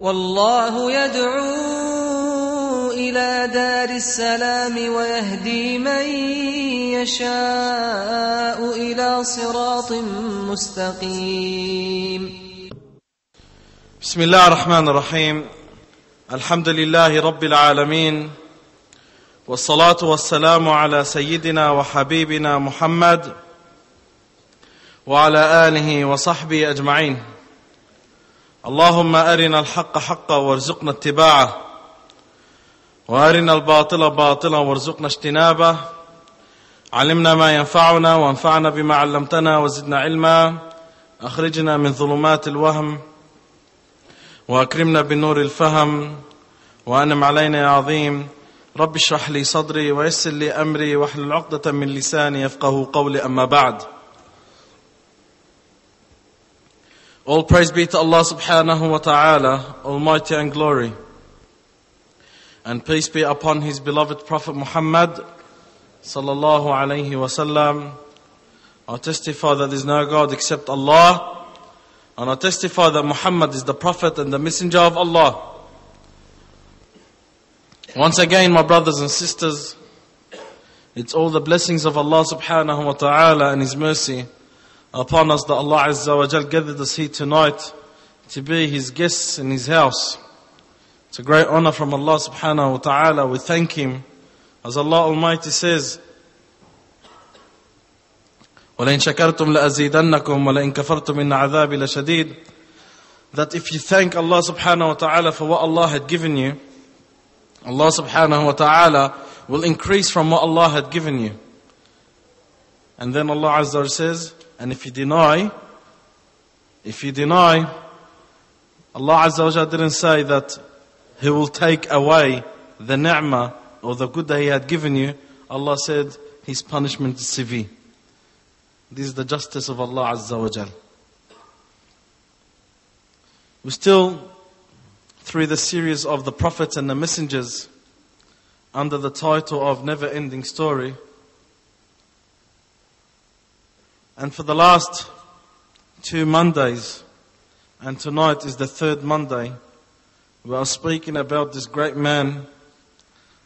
والله يدعو إلى دار السلام ويهدي من يشاء إلى صراط مستقيم. بسم الله الرحمن الرحيم. الحمد لله رب العالمين. والصلاة والسلام على سيدنا وحبيبنا محمد وعلى آله وصحبه أجمعين. اللهم أرنا الحق حقا وارزقنا اتباعه وأرنا الباطل باطلا وارزقنا اجتنابه. علمنا ما ينفعنا وانفعنا بما علمتنا وزدنا علما. أخرجنا من ظلمات الوهم وأكرمنا بنور الفهم. وأنم علينا يا عظيم. رب اشرح لي صدري ويسر لي أمري واحلل عقدة من لساني يفقه قولي أما بعد. All praise be to Allah subhanahu wa ta'ala, Almighty and glory. And peace be upon His beloved Prophet Muhammad sallallahu alayhi wasallam. I testify that there is no God except Allah. And I testify that Muhammad is the Prophet and the Messenger of Allah. Once again, my brothers and sisters, it's all the blessings of Allah subhanahu wa ta'ala and His mercy upon us that Allah Azza wa Jal gathered us here tonight to be His guests in His house. It's a great honor from Allah subhanahu wa ta'ala. We thank Him. As Allah Almighty says, وَلَئِن شَكَرْتُمْ لَأَزِيدَنَّكُمْ وَلَئِن كَفَرْتُمْ إِنَّ عَذَابِ لَشَدِيدٌ That if you thank Allah subhanahu wa ta'ala for what Allah had given you, Allah subhanahu wa ta'ala will increase from what Allah had given you. And then Allah Azza wa says, and if you deny, if you deny, Allah Azza wa Jalla didn't say that He will take away the ni'mah or the good that He had given you. Allah said His punishment is severe. This is the justice of Allah Azza wa. We're still through the series of the prophets and the messengers under the title of Never Ending Story. And for the last two Mondays, and tonight is the third Monday, we are speaking about this great man,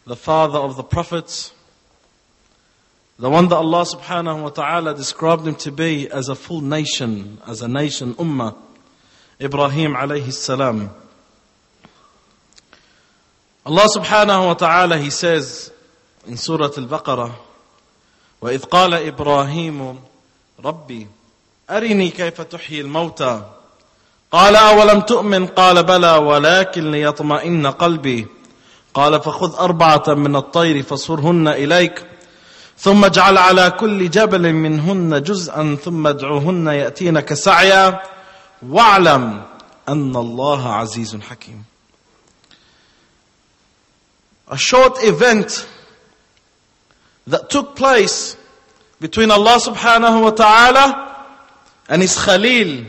the father of the prophets, the one that Allah subhanahu wa ta'ala described him to be as a full nation, as a nation, ummah, Ibrahim alayhi salam. Allah subhanahu wa ta'ala, He says in Surah Al-Baqarah, وَإِذْ قَالَ إِبْرَاهِيمُ ربي أرني كيف تحيي الموتى. قال أولم تؤمن؟ قال بلى ولكن ليطمئن قلبي. قال فخذ أربعة من الطير فصرهن إليك ثم اجعل على كل جبل منهن جزءا ثم ادعوهن يأتينك سعيا. واعلم أن الله عزيز حكيم. A short event that took place between Allah subhanahu wa ta'ala and his Khalil,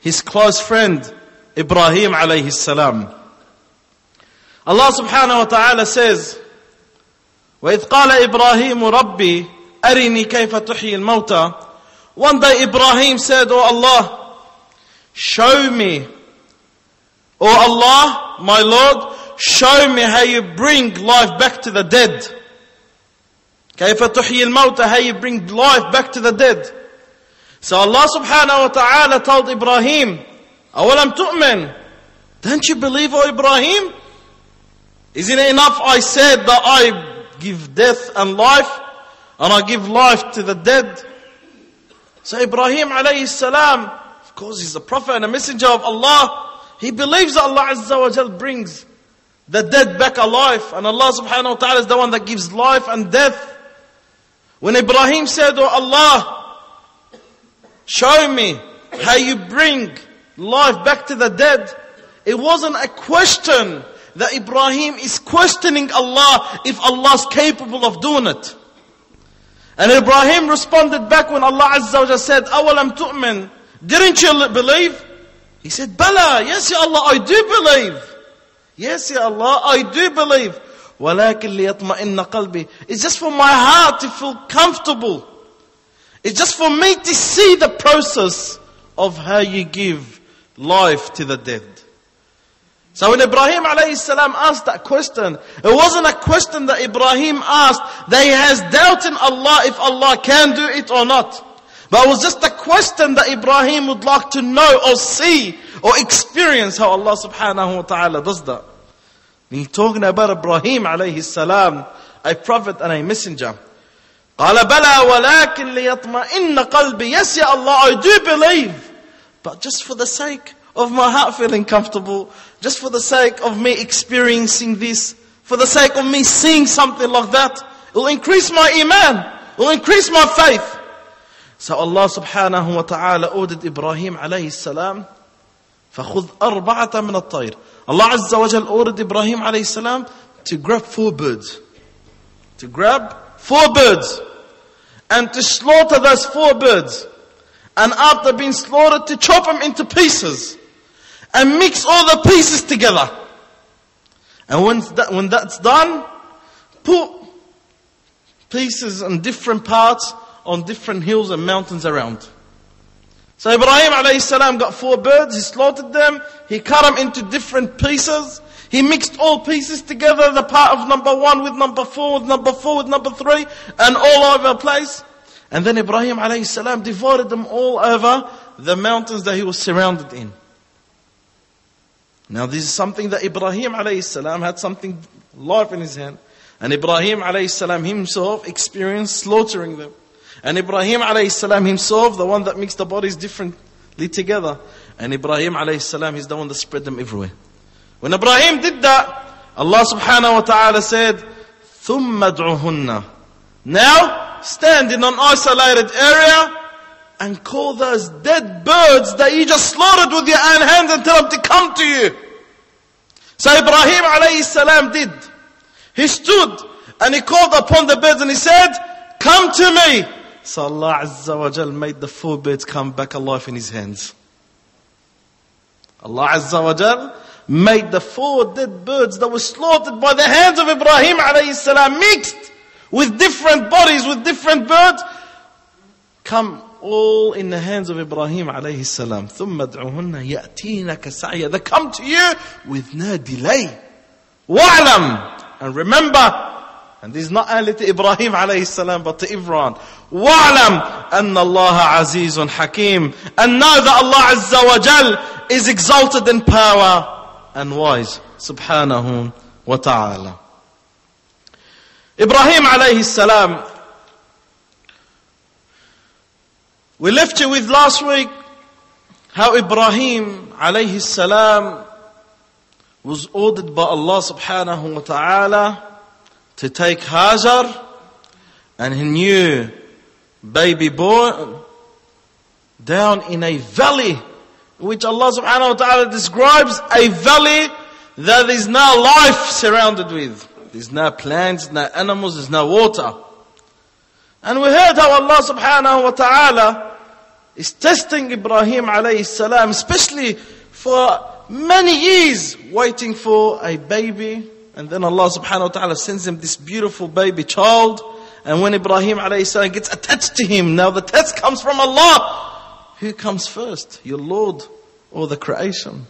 his close friend, Ibrahim alayhi salam. Allah subhanahu wa ta'ala says, وإذ قال إبراهيم ربي أرني كيف تحيي الموتى One day Ibrahim said, Oh Allah, show me, Oh Allah, my Lord, show me how you bring life back to the dead. كيف تحيي الموتى how you bring life back to the dead so Allah subhanahu wa ta'ala told Ibrahim أولم تؤمن don't you believe O Ibrahim isn't it enough I said that I give death and life and I give life to the dead so Ibrahim alayhi salam of course he's a prophet and a messenger of Allah he believes that Allah azza wa jal brings the dead back alive and Allah subhanahu wa ta'ala is the one that gives life and death when Ibrahim said, Oh Allah, show me how you bring life back to the dead, it wasn't a question that Ibrahim is questioning Allah if Allah's capable of doing it. And Ibrahim responded back when Allah Azza wa said, Awalam tu'min, didn't you believe? He said, Bala, yes Ya Allah, I do believe. Yes Ya Allah, I do believe. ولكن ليطمئن قلبي It's just for my heart to feel comfortable. It's just for me to see the process of how you give life to the dead. So when Ibrahim alayhi salam asked that question, it wasn't a question that Ibrahim asked that he has doubt in Allah if Allah can do it or not. But it was just a question that Ibrahim would like to know or see or experience how Allah subhanahu wa ta'ala does that. He's talking about Ibrahim alayhi salam, a prophet and a messenger. قال بلى ولكن ليطمئن قلبي Yes, Ya Allah, I do believe. But just for the sake of my heart feeling comfortable, just for the sake of me experiencing this, for the sake of me seeing something like that, it will increase my iman, it will increase my faith. So Allah subhanahu wa ta'ala ordered Ibrahim alayhi salam, فخذ أربعة من الطير. Allah Azza wa Jal ordered Ibrahim alayhi salam to grab four birds. To grab four birds. And to slaughter those four birds. And after being slaughtered, to chop them into pieces. And mix all the pieces together. And when, that, when that's done, put pieces in different parts on different hills and mountains around. So Ibrahim salam got four birds, he slaughtered them, he cut them into different pieces, he mixed all pieces together, the part of number one with number four, with number four, with number three, and all over the place. And then Ibrahim salam divided them all over the mountains that he was surrounded in. Now this is something that Ibrahim salam had something live in his hand. And Ibrahim alayhi salam himself experienced slaughtering them. And Ibrahim alayhi salam himself, the one that mixed the bodies differently together. And Ibrahim alayhi salam is the one that spread them everywhere. When Ibrahim did that, Allah subhanahu wa ta'ala said, ثُمَّ ادْعُهُنَّ Now, stand in an isolated area and call those dead birds that you just slaughtered with your own hands and tell them to come to you. So Ibrahim alayhi salam did. He stood and he called upon the birds and he said, come to me. So Allah Azza wa Jal made the four birds come back alive in his hands. Allah Azza wa Jal made the four dead birds that were slaughtered by the hands of Ibrahim alayhi salam mixed with different bodies, with different birds, come all in the hands of Ibrahim alayhi salam. ثُمَّ ادْعُهُنَّ يَأْتِينَكَ سَعْيًا They come to you with no delay. وَاعْلَمْ And remember, and this is not only to Ibrahim alayhi salam, but to everyone. وَاعْلَمْ أَنَّ اللَّهَ عَزِيزٌ حَكِيمٌ And know that Allah Azza wa Jal is exalted in power and wise. Subhanahu wa ta'ala. Ibrahim alayhi salam. We left you with last week how Ibrahim alayhi salam was ordered by Allah subhanahu wa ta'ala to take Hajar and he new baby born down in a valley which Allah subhanahu wa ta'ala describes a valley that is no life surrounded with. There's no plants, no animals, there's no water. And we heard how Allah subhanahu wa ta'ala is testing Ibrahim alayhi salam, especially for many years waiting for a baby. And then Allah subhanahu wa ta'ala sends him this beautiful baby child. And when Ibrahim alayhi salam gets attached to him, now the test comes from Allah. Who comes first? Your Lord or the creation?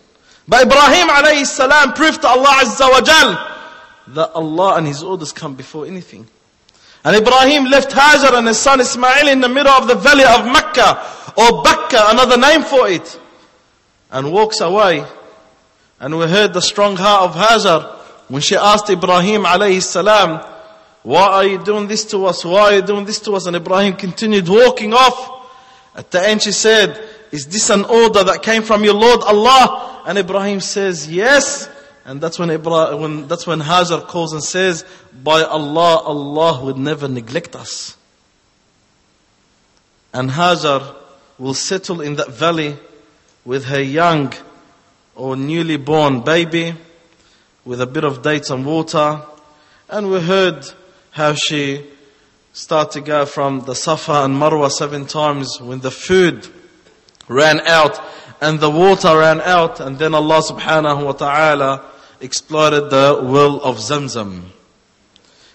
But Ibrahim alayhi salam proved to Allah Azza wa Jal that Allah and His orders come before anything. And Ibrahim left Hajar and his son Ismail in the middle of the valley of Mecca or Bakka, another name for it, and walks away. And we heard the strong heart of Hajar when she asked Ibrahim alayhi salam, why are you doing this to us? Why are you doing this to us? And Ibrahim continued walking off. At the end she said, is this an order that came from your Lord Allah? And Ibrahim says, yes. And that's when Ibrahim, when, that's when Hajar calls and says, by Allah, Allah would never neglect us. And Hajar will settle in that valley with her young or newly born baby with a bit of dates and water. And we heard how she started to go from the Safa and Marwa seven times when the food ran out and the water ran out and then Allah subhanahu wa ta'ala exploited the well of Zamzam.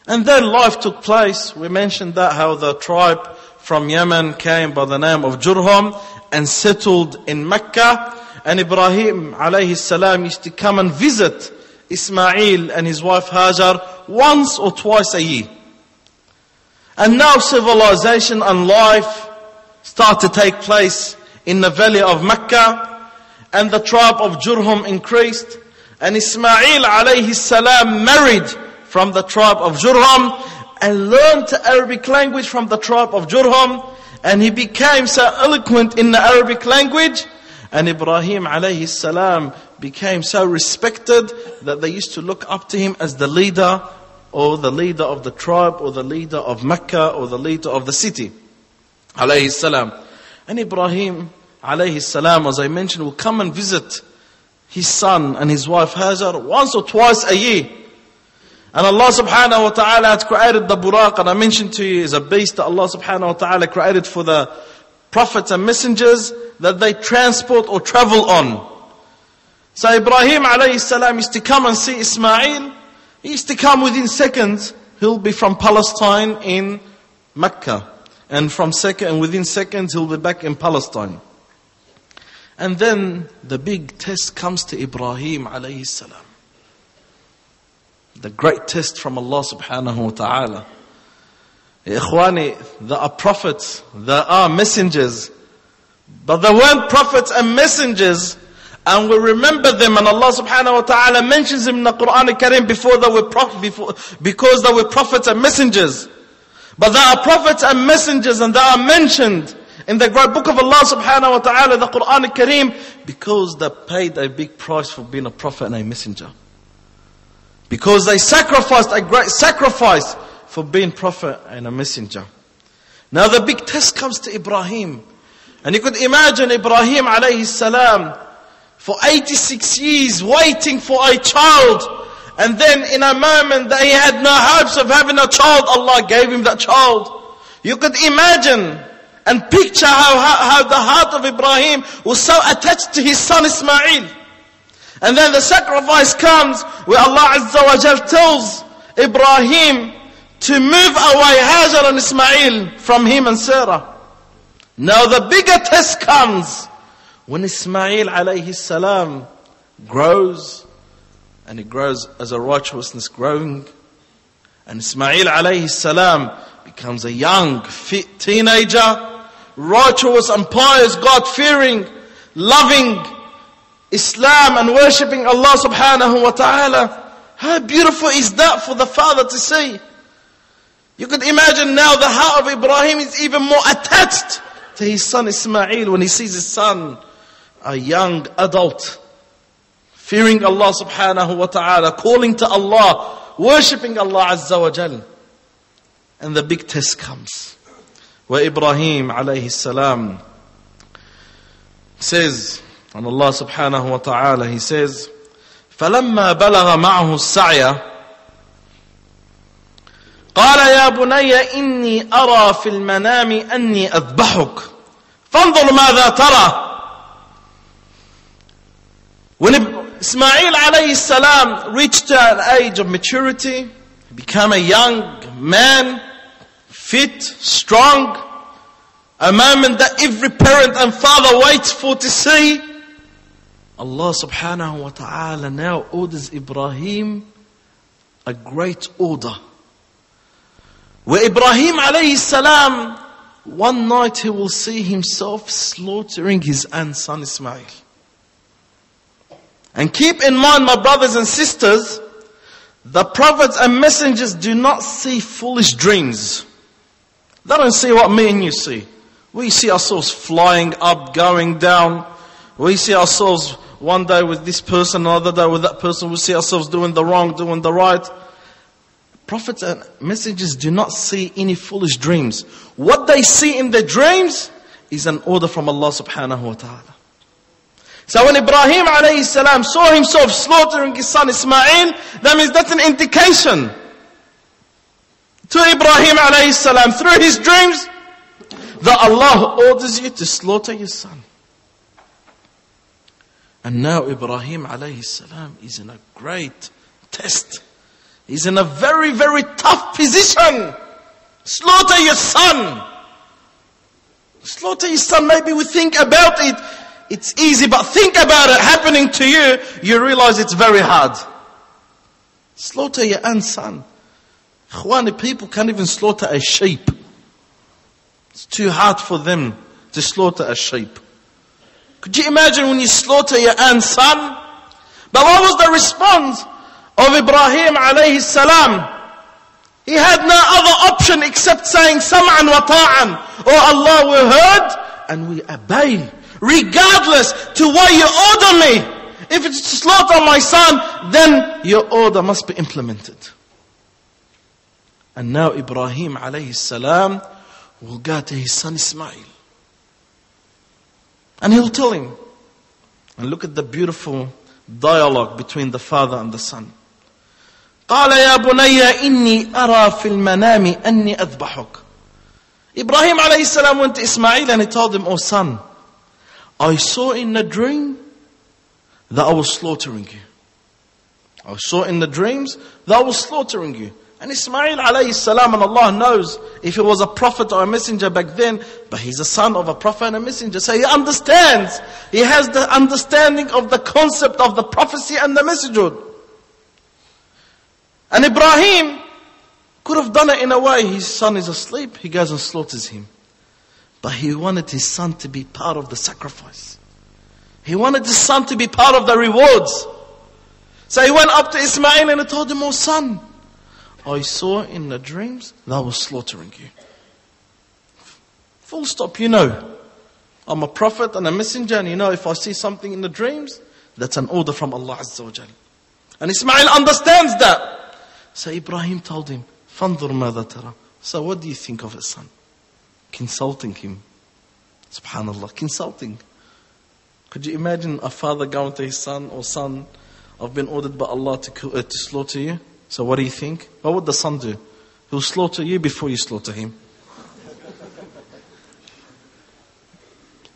And then life took place. We mentioned that how the tribe from Yemen came by the name of Jurhum and settled in Mecca. and Ibrahim alayhi salam used to come and visit Ismail and his wife Hajar once or twice a year. And now civilization and life start to take place in the valley of Mecca and the tribe of Jurhum increased and Ismail alayhi salam married from the tribe of Jurhum and learned the Arabic language from the tribe of Jurhum and he became so eloquent in the Arabic language and Ibrahim alayhi salam became so respected that they used to look up to him as the leader or the leader of the tribe or the leader of Mecca or the leader of the city. Alayhi salam. And Ibrahim alayhi salam, as I mentioned, will come and visit his son and his wife Hajar once or twice a year. And Allah subhanahu wa ta'ala has created the buraq, and I mentioned to you is a beast that Allah subhanahu wa ta'ala created for the prophets and messengers that they transport or travel on. So Ibrahim alayhi salam used to come and see Ismail. He used to come within seconds. He'll be from Palestine in Mecca. And from second, and within seconds he'll be back in Palestine. And then the big test comes to Ibrahim alayhi salam. The great test from Allah subhanahu wa ta'ala. Eh, Ikhwani, there are prophets, there are messengers, but there weren't prophets and messengers, and we remember them, and Allah subhanahu wa ta'ala mentions them in the Quran al-Karim before they were prof- before, because they were prophets and messengers. But there are prophets and messengers, and they are mentioned in the great book of Allah subhanahu wa ta'ala, the Quran al-Karim, because they paid a big price for being a prophet and a messenger. Because they sacrificed a great sacrifice for being prophet and a messenger. Now the big test comes to Ibrahim. And you could imagine Ibrahim alayhi salam for 86 years waiting for a child. And then in a moment that he had no hopes of having a child, Allah gave him that child. You could imagine and picture how, how, how the heart of Ibrahim was so attached to his son Ismail. And then the sacrifice comes where Allah Azza wa Jal tells Ibrahim to move away Hajar and Ismail from him and Sarah. Now the bigger test comes when Ismail alayhi salam grows and he grows as a righteousness growing and Ismail alayhi salam becomes a young, fit teenager, righteous and pious, God fearing, loving Islam and worshipping Allah subhanahu wa ta'ala. How beautiful is that for the father to see? You could imagine now the heart of Ibrahim is even more attached to his son Ismail when he sees his son, a young adult, fearing Allah subhanahu wa ta'ala, calling to Allah, worshipping Allah azza wa jal. And the big test comes. Where Ibrahim alayhi salam says, and Allah subhanahu wa ta'ala, He says, فلما بلغ معه السعي قال يا بني إني أرى في المنام أني أذبحك فانظر ماذا ترى when Ismail alayhi salam reached an age of maturity, became a young man, fit, strong, a moment that every parent and father waits for to see. Allah subhanahu wa ta'ala now orders Ibrahim a great order. Where Ibrahim alayhi salam, one night he will see himself slaughtering his own son Ismail. And keep in mind, my brothers and sisters, the prophets and messengers do not see foolish dreams. They don't see what me and you see. We see ourselves flying up, going down. We see ourselves one day with this person, another day with that person. We see ourselves doing the wrong, doing the right. Prophets and messengers do not see any foolish dreams. What they see in their dreams is an order from Allah subhanahu wa ta'ala. So when Ibrahim alayhi salam saw himself slaughtering his son Ismail, that means that's an indication to Ibrahim alayhi salam through his dreams that Allah orders you to slaughter your son. And now Ibrahim alayhi salam is in a great test. He's in a very, very tough position. Slaughter your son. Slaughter your son. Maybe we think about it. It's easy, but think about it happening to you, you realize it's very hard. Slaughter your own son. Ikhwani, people can't even slaughter a sheep. It's too hard for them to slaughter a sheep. Could you imagine when you slaughter your own son? But what was the response of Ibrahim alayhi salam? He had no other option except saying sam'an wa ta'an. Oh Allah, we heard and we obey. Regardless to what you order me. If it's to slaughter my son, then your order must be implemented. And now Ibrahim alayhi salam will go to his son Ismail. And he'll tell him. And look at the beautiful dialogue between the father and the son. قال يا بني إني أرى في المنام أني أذبحك Ibrahim alayhi salam went to Ismail and he told him, Oh son, I saw in a dream that I was slaughtering you. I saw in the dreams that I was slaughtering you. And Ismail alayhi salam and Allah knows if he was a prophet or a messenger back then, but he's a son of a prophet and a messenger. So he understands. He has the understanding of the concept of the prophecy and the messengerhood. And Ibrahim could have done it in a way. His son is asleep, he goes and slaughters him. But he wanted his son to be part of the sacrifice. He wanted his son to be part of the rewards. So he went up to Ismail and he told him, Oh son, I saw in the dreams that I was slaughtering you. Full stop, you know. I'm a prophet and a messenger, and you know if I see something in the dreams, that's an order from Allah Azza wa Jal. And Ismail understands that. So Ibrahim told him, فانظر ماذا ترى. So what do you think of his son? Consulting him. Subhanallah, consulting. Could you imagine a father going to his son or son, I've been ordered by Allah to, uh, to slaughter you. So what do you think? What would the son do? He'll slaughter you before you slaughter him.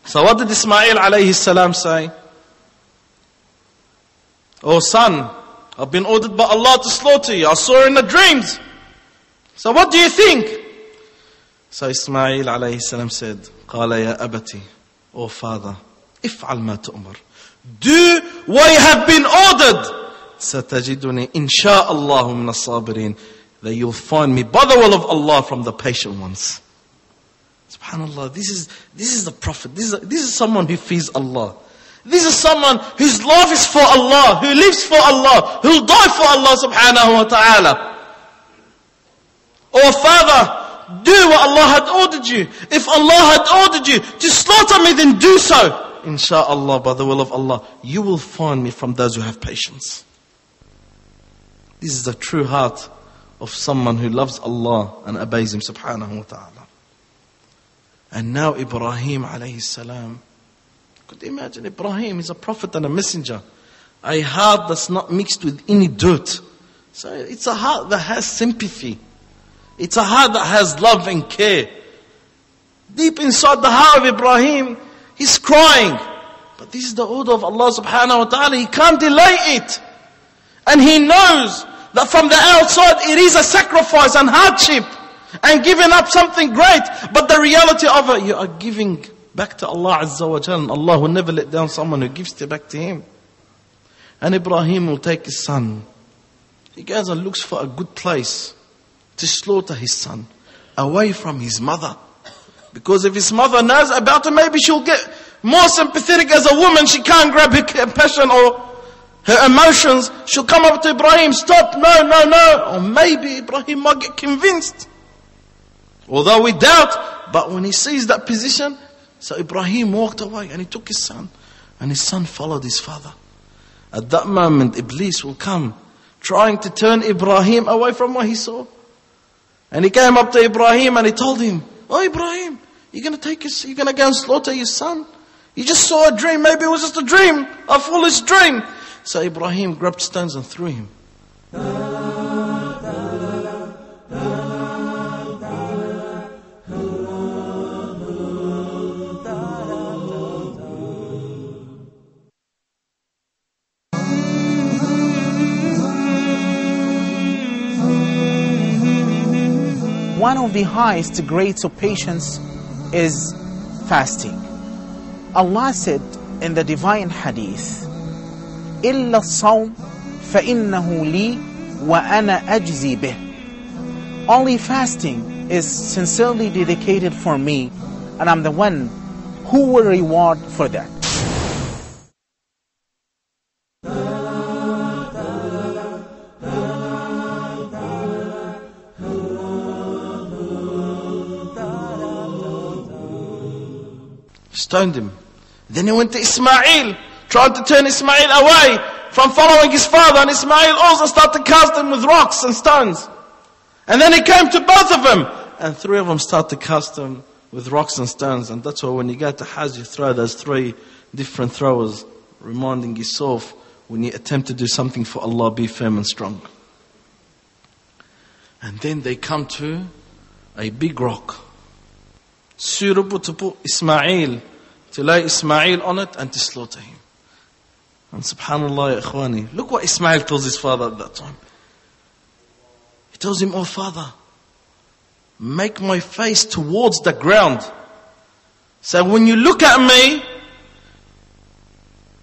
so what did Ismail alayhi salam say? Oh son, I've been ordered by Allah to slaughter you. I saw in the dreams. So what do you think? So Ismail alayhi salam said, قال يا أبتي, O father, افعل ما تؤمر. Do what you have been ordered. ستجدني إن شاء الله من الصابرين. That you'll find me by the will of Allah from the patient ones. Subhanallah, this is, this is the Prophet. This is, this is someone who fears Allah. This is someone whose love is for Allah, who lives for Allah, who'll die for Allah subhanahu wa ta'ala. Oh Father, do what Allah had ordered you. If Allah had ordered you to slaughter me, then do so. Insha'Allah, by the will of Allah, you will find me from those who have patience. This is the true heart of someone who loves Allah and obeys Him subhanahu wa ta'ala. And now Ibrahim alayhi salam. Could you imagine Ibrahim is a prophet and a messenger. A heart that's not mixed with any dirt. So it's a heart that has sympathy. It's a heart that has love and care. Deep inside the heart of Ibrahim, he's crying. But this is the order of Allah subhanahu wa ta'ala. He can't delay it. And he knows that from the outside it is a sacrifice and hardship and giving up something great. But the reality of it, you are giving back to Allah Azza wa Jal. And Allah will never let down someone who gives it back to Him. And Ibrahim will take his son. He goes and looks for a good place to slaughter his son away from his mother. Because if his mother knows about it, maybe she'll get more sympathetic as a woman. She can't grab her passion or her emotions. She'll come up to Ibrahim, stop, no, no, no. Or maybe Ibrahim might get convinced. Although we doubt, but when he sees that position, so Ibrahim walked away and he took his son. And his son followed his father. At that moment, Iblis will come, trying to turn Ibrahim away from what he saw. And he came up to Ibrahim and he told him, Oh Ibrahim, you're gonna take his, you're gonna go and slaughter your son? You just saw a dream, maybe it was just a dream, a foolish dream. So Ibrahim grabbed stones and threw him. of the highest grades of patience is fasting. Allah said, in the divine hadith, إلا الصوم فإنه لي وأنا أجزي به. Only fasting is sincerely dedicated for me, and I'm the one who will reward for that. Stoned him. Then he went to Ismail, tried to turn Ismail away from following his father, and Ismail also started to cast him with rocks and stones. And then he came to both of them, and three of them started to cast him with rocks and stones. And that's why when you go to Hajj, you throw those three different throwers, reminding yourself when you attempt to do something for Allah, be firm and strong. And then they come to a big rock, suitable to put Ismail, to lay Ismail on it and to slaughter him. And subhanallah, ikhwani, look what Ismail tells his father at that time. He tells him, Oh father, make my face towards the ground. So when you look at me,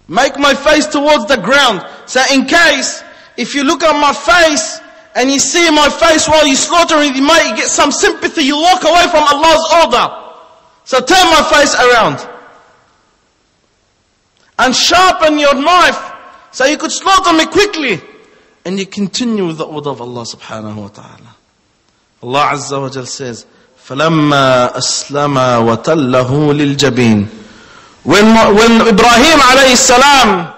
make my face towards the ground. So in case, if you look at my face and you see my face while you're slaughtering, you might get some sympathy. You walk away from Allah's order. So turn my face around And sharpen your knife so you could slaughter me quickly. And you continue with the order of Allah subhanahu wa ta'ala. Allah Azza wa Jal says, فَلَمَّا أَسْلَمَا وَتَلَّهُ لِلْجَبِينِ when, when Ibrahim alayhi salam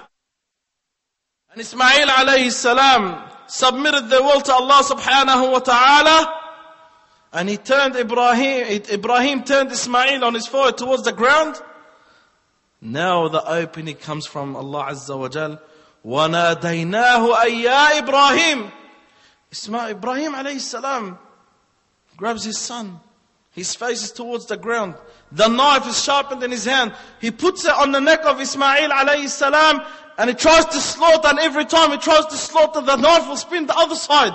and Ismail alayhi salam submitted their will to Allah subhanahu wa ta'ala, and he turned Ibrahim, Ibrahim turned Ismail on his forehead towards the ground. Now the opening comes from Allah Azza wa Jal. وَنَادَيْنَاهُ أَيَّا إِبْرَاهِيم Ismail, Ibrahim alayhi salam grabs his son. His face is towards the ground. The knife is sharpened in his hand. He puts it on the neck of Ismail alayhi salam and he tries to slaughter and every time he tries to slaughter the knife will spin the other side.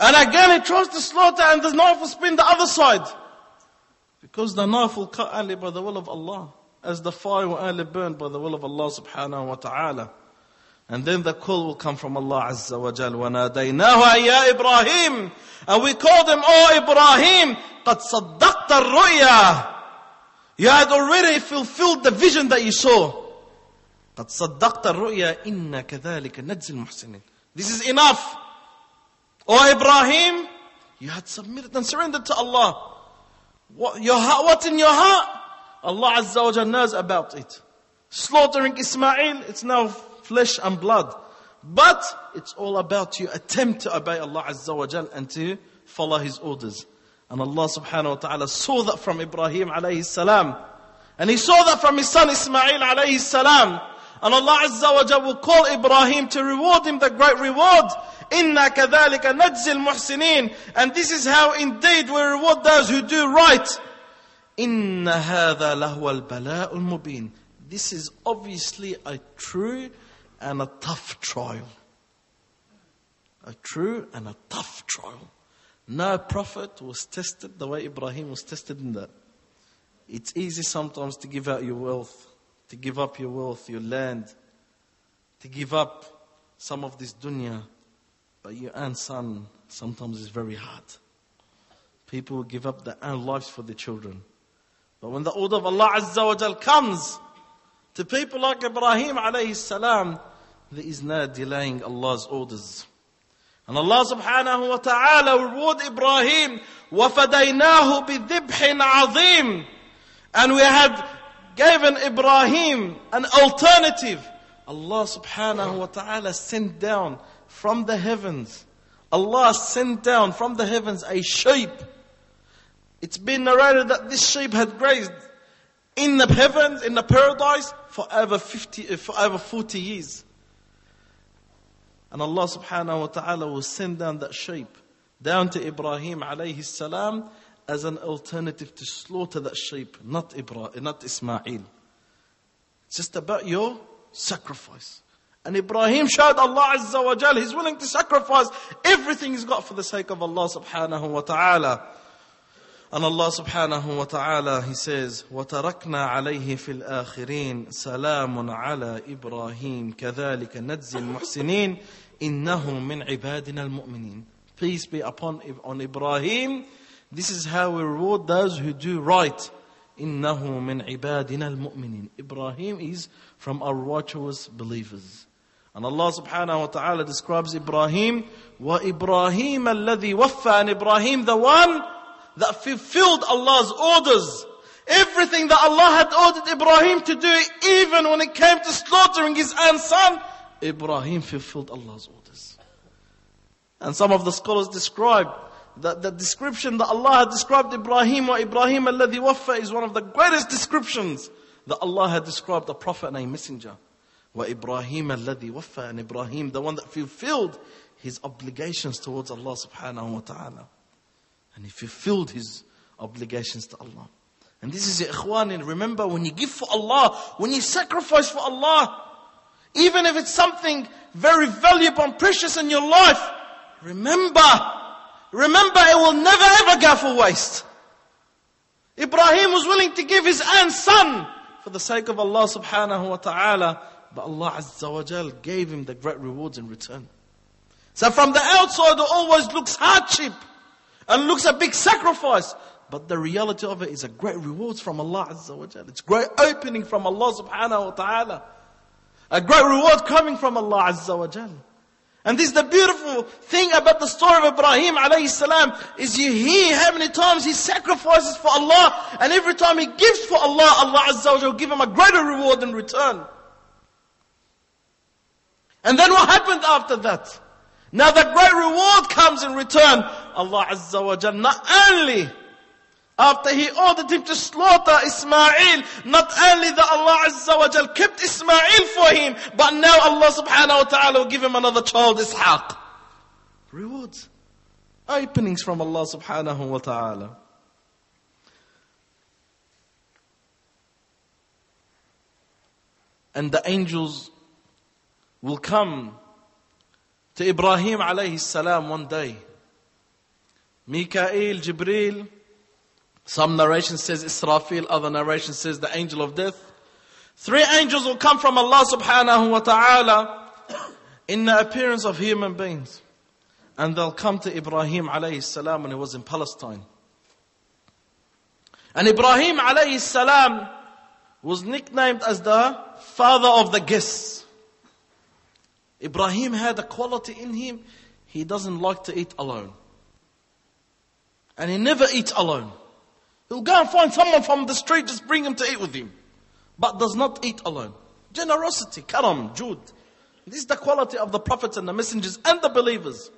And again he tries to slaughter and the knife will spin the other side. Because the knife will cut only by the will of Allah. As the fire will only burn by the will of Allah subhanahu wa ta'ala. And then the call will come from Allah Azza wa Jal. وَنَادَيْنَاهُ يَا إِبْرَاهِيمُ And we called him, Oh Ibrahim, قَدْ صَدَّقْتَ الرُّؤْيَا You had already fulfilled the vision that you saw. قَدْ صَدَّقْتَ الرُّؤْيَا إِنَّا كَذَلِكَ نَجْزِ الْمُحْسِنِينَ This is enough. Oh Ibrahim, you had submitted and surrendered to Allah. What, your heart, what's in your heart? Allah Azza wa Jal knows about it. Slaughtering Ismail, it's now flesh and blood. But it's all about you attempt to obey Allah Azza wa Jal and to follow His orders. And Allah subhanahu wa ta'ala saw that from Ibrahim alayhi salam. And he saw that from his son Ismail alayhi salam. And Allah Azza wa Jal will call Ibrahim to reward him the great reward. Inna kadhalika najzil muhsinin. And this is how indeed we reward those who do right. Inna hadha lahu al-bala'ul mubin. This is obviously a true and a tough trial. A true and a tough trial. No prophet was tested the way Ibrahim was tested in that. It's easy sometimes to give out your wealth, to give up your wealth, your land, to give up some of this dunya. But your own son sometimes is very hard. People give up their own lives for their children. But when the order of Allah Azza wa Jal comes to people like Ibrahim alayhi salam, there is no delaying Allah's orders. And Allah subhanahu wa ta'ala reward Ibrahim, وَفَدَيْنَاهُ بِذِبْحٍ عَظِيمٍ And we had given Ibrahim an alternative. Allah subhanahu wa ta'ala sent down from the heavens. Allah sent down from the heavens a sheep. it's been narrated that this sheep had grazed in the heavens, in the paradise, for over 50, uh, for over 40 years. And Allah subhanahu wa ta'ala will send down that sheep down to Ibrahim alayhi salam as an alternative to slaughter that sheep, not Ibrahim, not Ismail. It's just about your sacrifice. And Ibrahim showed Allah Azza wa Jal, he's willing to sacrifice everything he's got for the sake of Allah subhanahu wa ta'ala. And Allah subhanahu wa ta'ala, He says, وَتَرَكْنَا عَلَيْهِ فِي الْآخِرِينَ سَلَامٌ عَلَى إِبْرَاهِيمَ كَذَلِكَ نَجْزِي الْمُحْسِنِينَ إِنَّهُ مِنْ عِبَادِنَا الْمُؤْمِنِينَ Peace be upon on Ibrahim. This is how we reward those who do right. إِنَّهُ مِنْ عِبَادِنَا الْمُؤْمِنِينَ Ibrahim is from our righteous believers. And Allah subhanahu wa ta'ala describes Ibrahim, وَإِبْرَاهِيمَ الَّذِي وَفَّى And Ibrahim, the one that fulfilled Allah's orders. Everything that Allah had ordered Ibrahim to do, even when it came to slaughtering his own son, Ibrahim fulfilled Allah's orders. And some of the scholars describe that the description that Allah had described Ibrahim or Ibrahim alladhi waffa is one of the greatest descriptions that Allah had described a prophet and a messenger. Wa Ibrahim alladhi waffa and Ibrahim, the one that fulfilled his obligations towards Allah subhanahu wa ta'ala. And he fulfilled his obligations to Allah. And this is ikhwan, remember when you give for Allah, when you sacrifice for Allah, even if it's something very valuable and precious in your life, remember, remember it will never ever go for waste. Ibrahim was willing to give his own son for the sake of Allah subhanahu wa ta'ala, but Allah azza wa jal gave him the great rewards in return. So from the outside it always looks hardship and looks a big sacrifice. But the reality of it is a great reward from Allah Azza wa Jalla. It's great opening from Allah subhanahu wa ta'ala. A great reward coming from Allah Azza wa Jalla. And this is the beautiful thing about the story of Ibrahim alayhi salam is you hear how many times he sacrifices for Allah and every time he gives for Allah, Allah Azza wa Jalla will give him a greater reward in return. And then what happened after that? Now the great reward comes in return. Allah Azza wa Jalla not only after he ordered him to slaughter Ismail, not only that Allah Azza wa Jal kept Ismail for him, but now Allah subhanahu wa ta'ala will give him another child, Ishaq. Rewards. Openings from Allah subhanahu wa ta'ala. And the angels will come to Ibrahim alayhi salam one day. Mikael, Jibril, some narration says Israfil, other narration says the angel of death. Three angels will come from Allah subhanahu wa ta'ala in the appearance of human beings. And they'll come to Ibrahim alayhi salam when he was in Palestine. And Ibrahim alayhi salam was nicknamed as the father of the guests. Ibrahim had a quality in him, he doesn't like to eat alone. And he never eats alone. He'll go and find someone from the street, just bring him to eat with him. But does not eat alone. Generosity, karam, jud. This is the quality of the prophets and the messengers and the believers.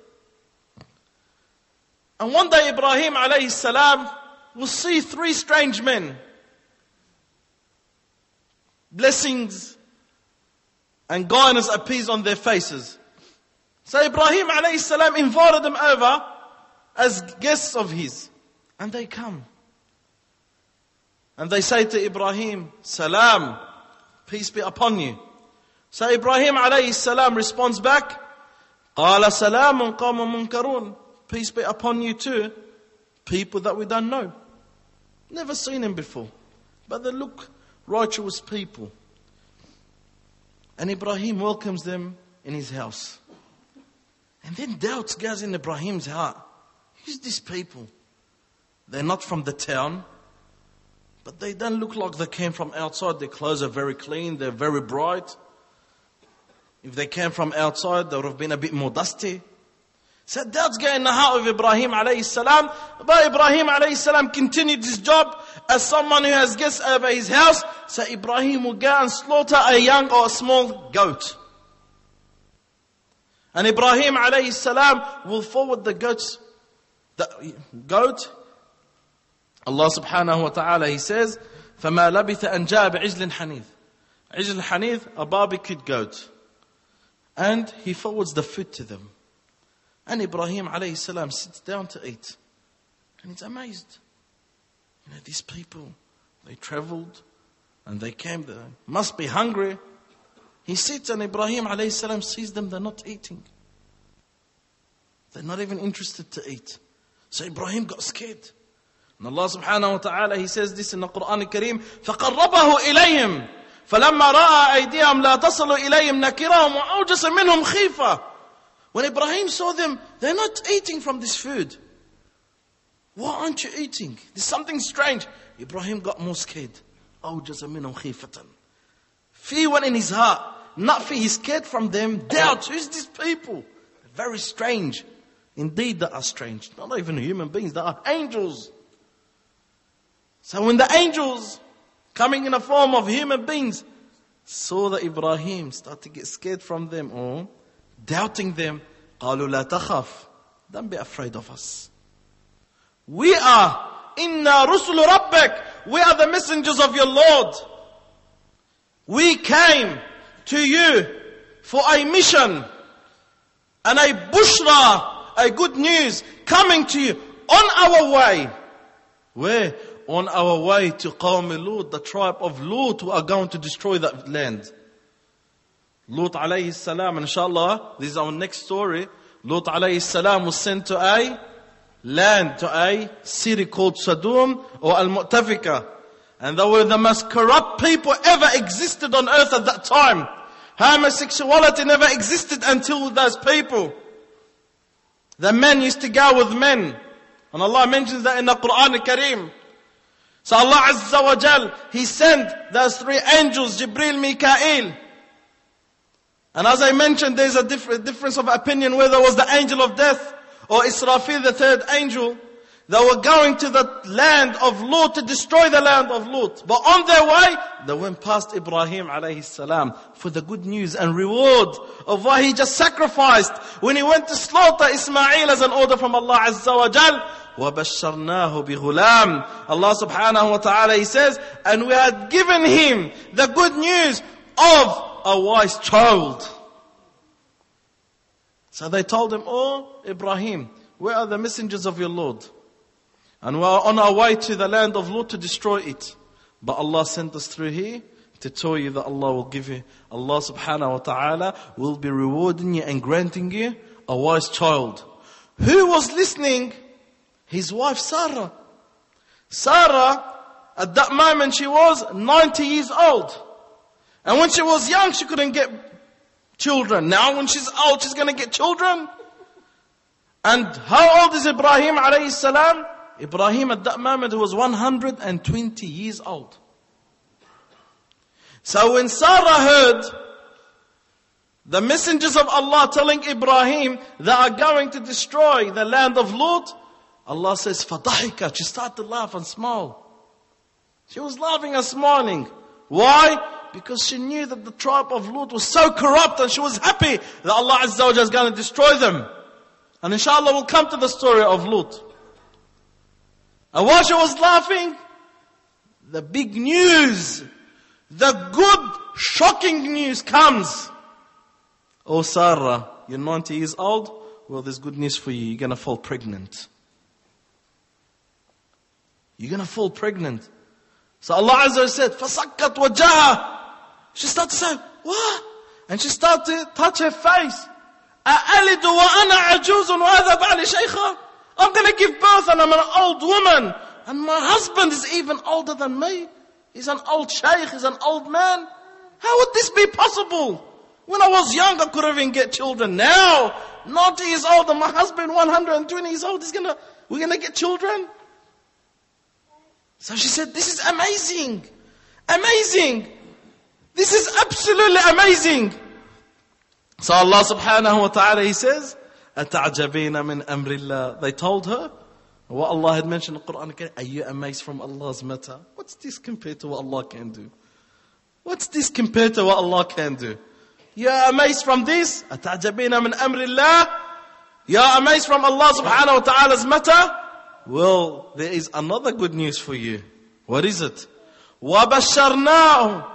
And one day Ibrahim alayhi salam will see three strange men. Blessings and guidance appears on their faces. So Ibrahim alayhi salam invited them over as guests of his. And they come. And they say to Ibrahim, Salam, peace be upon you. So Ibrahim alayhi salam responds back, قال سلام قوم منكرون Peace be upon you too, people that we don't know. Never seen him before. But they look righteous people. And Ibrahim welcomes them in his house. And then doubt goes in Ibrahim's heart. These people? They're not from the town. But they don't look like they came from outside. Their clothes are very clean, they're very bright. If they came from outside, they would have been a bit more dusty. So that's getting the heart of Ibrahim alayhi salam. But Ibrahim alayhi salam continued his job as someone who has guests over his house. So Ibrahim will go and slaughter a young or a small goat. And Ibrahim alayhi salam will forward the goats, the goat Allah subhanahu wa ta'ala, He says, فَمَا لَبِثَ أَنْ جَاءَ بِعِجْلٍ حَنِيذٍ Ijl Hanith, a barbecued goat. And he forwards the food to them. And Ibrahim alayhi salam sits down to eat. And he's amazed. You know, these people, they traveled and they came there. Must be hungry. He sits and Ibrahim alayhi salam sees them, they're not eating. They're not even interested to eat. So Ibrahim got scared. And Allah subhanahu wa ta'ala, He says this in the Quran al-Kareem, فَقَرَّبَهُ إِلَيْهِمْ فَلَمَّا رَأَى أَيْدِيَهُمْ لَا تَصِلُ إِلَيْهِمْ نَكِرَهُمْ وَأَوْجَسَ مِنْهُمْ خِيفَةً When Ibrahim saw them, they're not eating from this food. Why aren't you eating? There's something strange. Ibrahim got more scared. أَوْجَسَ مِنْهُمْ خِيفَةً Fear went in his heart. Not fear, he's scared from them. Doubt, who's these people? Very strange. Indeed, they are strange. Not even human beings, they are angels. So when the angels, coming in the form of human beings, saw that Ibrahim start to get scared from them or doubting them, قالوا لا تخف. Don't be afraid of us. We are inna rusul rabbek. We are the messengers of your Lord. We came to you for a mission and a bushra, a good news coming to you on our way. Where? On our way to Qawm Lut, the tribe of Lut who are going to destroy that land. Lut alayhi salam, inshallah, this is our next story. Lut alayhi salam was sent to a land, to a city called Sadum or Al-Mu'tafika. And they were the most corrupt people ever existed on earth at that time. Homosexuality never existed until those people. The men used to go with men. And Allah mentions that in the Quran al-Kareem. So Allah Azza wa Jal, He sent those three angels, Jibril, Mikael. And as I mentioned, there's a diff- difference of opinion whether it was the angel of death or Israfil, the third angel. They were going to the land of Lut to destroy the land of Lut. But on their way, they went past Ibrahim alayhi salam for the good news and reward of what he just sacrificed when he went to slaughter Ismail as an order from Allah Azza wa Jal. وَبَشَّرْنَاهُ بِغُلَامٍ Allah subhanahu wa ta'ala, He says, and we had given him the good news of a wise child. So they told him, Oh, Ibrahim, where are the messengers of your Lord? And we are on our way to the land of Lut to destroy it. But Allah sent us through here to tell you that Allah will give you, Allah subhanahu wa ta'ala will be rewarding you and granting you a wise child. Who was listening? His wife Sarah. Sarah, at that moment she was 90 years old. And when she was young, she couldn't get children. Now when she's old, she's gonna get children. And how old is Ibrahim alayhi salam? Ibrahim at that moment, was 120 years old. So when Sarah heard the messengers of Allah telling Ibrahim they are going to destroy the land of Lut, Allah says, Fadahika, she started to laugh and smile. She was laughing and smiling. Why? Because she knew that the tribe of Lut was so corrupt and she was happy that Allah Azza wa is going to destroy them. And inshallah we'll come to the story of Lut. And while she was laughing, the big news, the good, shocking news comes. Oh Sarah, you're 90 years old? Well, there's good news for you. You're gonna fall pregnant. You're gonna fall pregnant. So Allah Azza wa said, فَسَكَّتْ وَجَهَا She started to say, what? And she started to touch her face. أَأَلِدُ وَأَنَا عَجُوزٌ وَهَذَا بَعْلِ شَيْخًا I'm gonna give birth and I'm an old woman. And my husband is even older than me. He's an old sheikh, he's an old man. How would this be possible? When I was young, I couldn't even get children. Now, 90 years old and my husband 120 years old, is gonna, we're gonna get children? So she said, this is amazing. Amazing. This is absolutely amazing. So Allah subhanahu wa ta'ala, He says, أَتَعْجَبِينَ مِنْ أَمْرِ اللَّهِ They told her what Allah had mentioned in the Quran. Are you amazed from Allah's matter? What's this compared to what Allah can do? What's this compared to what Allah can do? You're amazed from this? أَتَعْجَبِينَ مِنْ أَمْرِ اللَّهِ You're amazed from Allah subhanahu wa ta'ala's matter? Well, there is another good news for you. What is it? وَبَشَّرْنَاهُ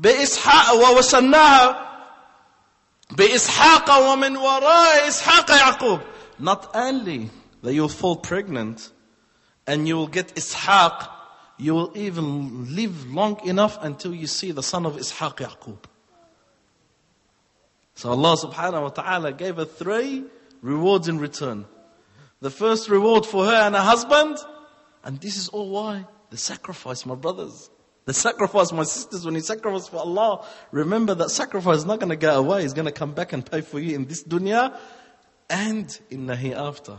بِإِسْحَاقَ وَوَشَّرْنَاهُ بإسحاق ومن وراء إسحاق يعقوب. Not only that you'll fall pregnant and you will get Ishaq, you will even live long enough until you see the son of Ishaq Yaqub. So Allah subhanahu wa ta'ala gave her three rewards in return. The first reward for her and her husband, And this is all why? The sacrifice, my brothers. The sacrifice, my sisters, when you sacrifice for Allah, remember that sacrifice is not going to go away. It's going to come back and pay for you in this dunya and in the hereafter.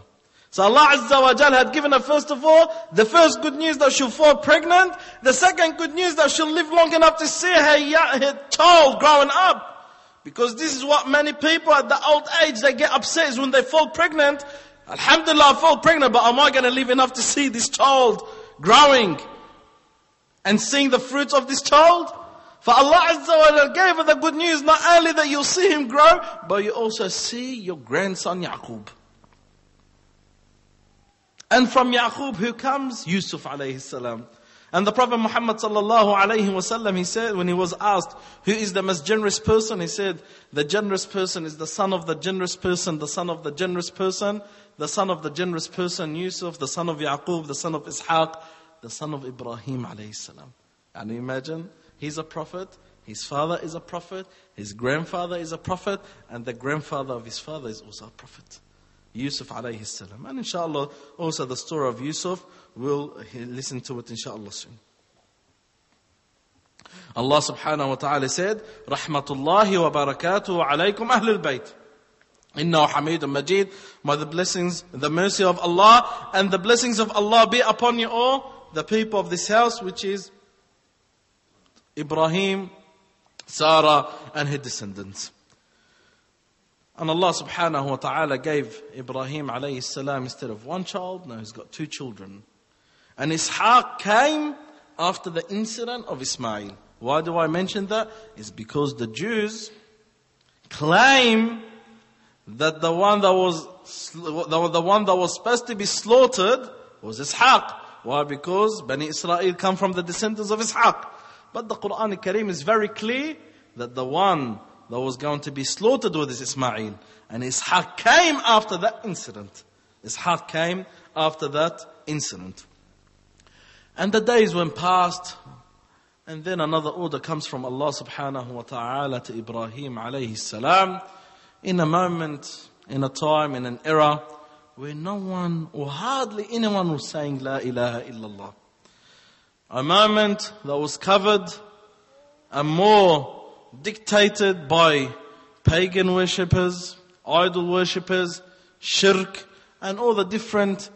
So Allah Azza wa Jal had given her first of all, the first good news that she'll fall pregnant, the second good news that she'll live long enough to see her, her child growing up. Because this is what many people at the old age, they get upset is when they fall pregnant. Alhamdulillah, I fall pregnant, but am I going to live enough to see this child growing and seeing the fruits of this child? For Allah Azza wa gave her the good news, not only that you'll see him grow, but you also see your grandson Yaqub. And from Yaqub who comes? Yusuf alayhi salam. And the Prophet Muhammad sallallahu alayhi wasallam, he said, when he was asked, who is the most generous person? He said, the generous person is the son of the generous person, the son of the generous person, the son of the generous person, Yusuf, the son of Yaqub, the son of Ishaq, the son of Ibrahim alayhi salam. And imagine, he's a prophet, his father is a prophet, his grandfather is a prophet, and the grandfather of his father is also a prophet. Yusuf alayhi salam. And inshallah, also the story of Yusuf, we'll listen to it inshallah soon. Allah subhanahu wa ta'ala said, Rahmatullahi wa barakatuhu alaykum ahlul bayt. Inna hamidun majid. May the blessings, the mercy of Allah and the blessings of Allah be upon you all, the people of this house, which is Ibrahim, Sarah, and her descendants. And Allah subhanahu wa ta'ala gave Ibrahim alayhi salam instead of one child, now he's got two children. And Ishaq came after the incident of Ismail. Why do I mention that? It's because the Jews claim that the one that was the one that was supposed to be slaughtered was Ishaq. Why? Because Bani Israel come from the descendants of Ishaq. But the Quran Kareem is very clear that the one that was going to be slaughtered was Ismail. And Ishaq came after that incident. Ishaq came after that incident. And the days went past, and then another order comes from Allah subhanahu wa ta'ala to Ibrahim alayhi salam in a moment, in a time, in an era where no one or hardly anyone was saying La ilaha illallah. A moment that was covered and more dictated by pagan worshippers, idol worshippers, shirk, and all the different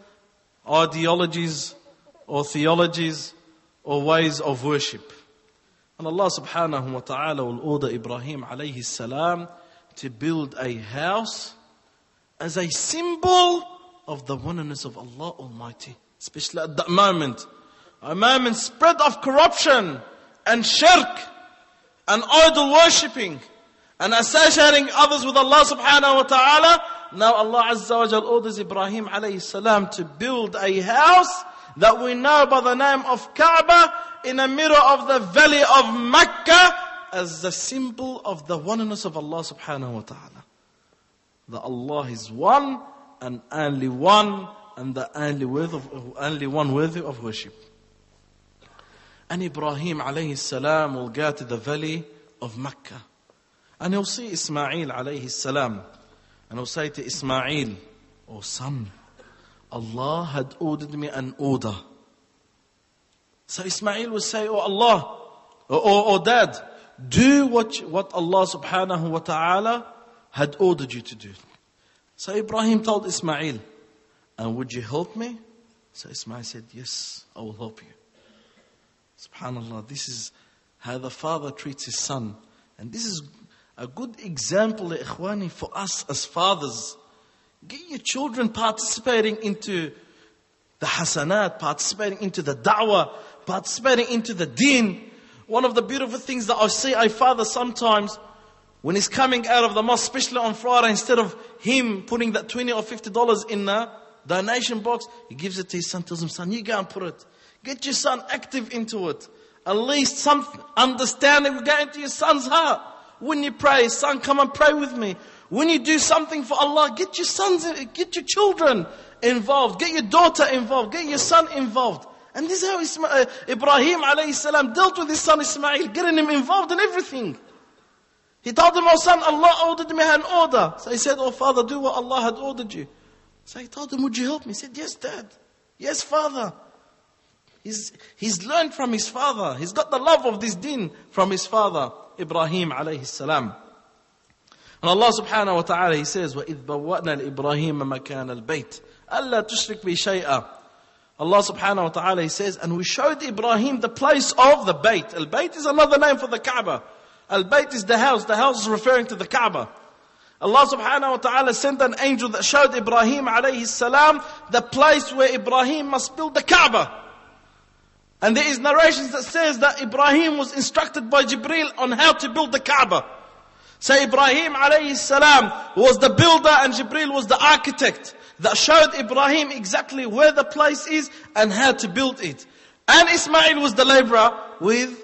ideologies or theologies or ways of worship. And Allah subhanahu wa ta'ala will order Ibrahim alayhi salam to build a house as a symbol of the oneness of Allah Almighty. Especially at that moment. A moment spread of corruption and shirk and idol worshipping and associating others with Allah subhanahu wa ta'ala. Now Allah Azza wa Jal orders Ibrahim alayhi salam to build a house that we know by the name of Kaaba in the middle of the valley of Mecca as the symbol of the oneness of Allah subhanahu wa ta'ala. That Allah is one and only one and the only, worthy of, only one worthy of worship. And Ibrahim alayhi salam will go to the valley of Mecca. And he'll see Ismail alayhi salam. And he'll say to Ismail, Oh son, Allah had ordered me an order. So Ismail will say, Oh Allah, or, or, or dad, do what, what Allah subhanahu wa ta'ala had ordered you to do. So Ibrahim told Ismail, and would you help me? So Ismail said, yes, I will help you. Subhanallah, this is how the father treats his son. And this is a good example, ikhwani, for us as fathers. Get your children participating into the hasanat, participating into the da'wah, participating into the deen. One of the beautiful things that I see a father sometimes when he's coming out of the mosque, especially on Friday, instead of him putting that 20 or 50 dollars in the donation box, he gives it to his son, tells him, son, you go and put it. Get your son active into it. At least some understanding will get into your son's heart. When you pray, son, come and pray with me. When you do something for Allah, get your sons, get your children involved, get your daughter involved, get your son involved. And this is how uh, Ibrahim alayhi salam dealt with his son Ismail, getting him involved in everything. He told him, Oh son, Allah ordered me an order. So he said, Oh father, do what Allah had ordered you. So he told him, Would you help me? He said, Yes, dad. Yes, father. He's, he's learned from his father. He's got the love of this deen from his father, Ibrahim alayhi salam. And Allah subhanahu wa ta'ala, He says, وَإِذْ بَوَّأْنَا الْإِبْرَاهِيمَ مَكَانَ الْبَيْتِ أَلَّا تُشْرِكْ بِي شَيْئًا Allah subhanahu wa ta'ala, He says, and we showed Ibrahim the place of the Bayt. Al-Bayt is another name for the Kaaba. Al-Bayt is the house. The house is referring to the Kaaba. Allah subhanahu wa ta'ala sent an angel that showed Ibrahim alayhi salam the place where Ibrahim must build the Kaaba. And there is narrations that says that Ibrahim was instructed by Jibril on how to build the Kaaba. So Ibrahim alayhi salam was the builder and Jibril was the architect that showed Ibrahim exactly where the place is and how to build it. And Ismail was the laborer with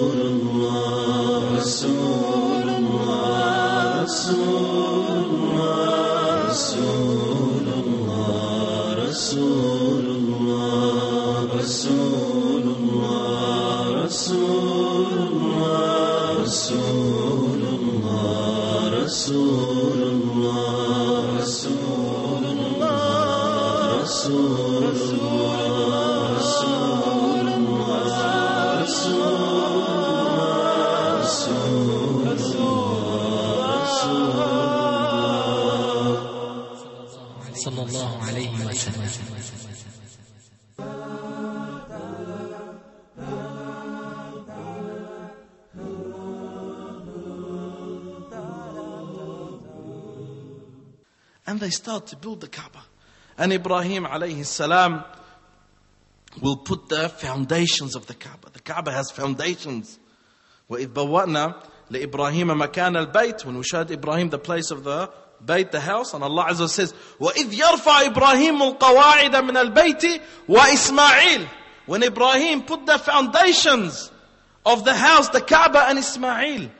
صلى الله عليه وسلم And they start to build the Kaaba. And Ibrahim alayhi salam will put the foundations of the Kaaba. The Kaaba has foundations. وَإِذْ بَوَّأْنَا لِإِبْرَاهِيمَ مَكَانَ الْبَيْتِ When we showed Ibrahim the place of the Bayt, the house, and Allah Azza says, وَإِذْ يَرْفَعْ إِبْرَاهِيمُ الْقَوَاعِدَ مِنَ الْبَيْتِ وَإِسْمَاعِيلُ When Ibrahim put the foundations of the house, the Kaaba and Ismail,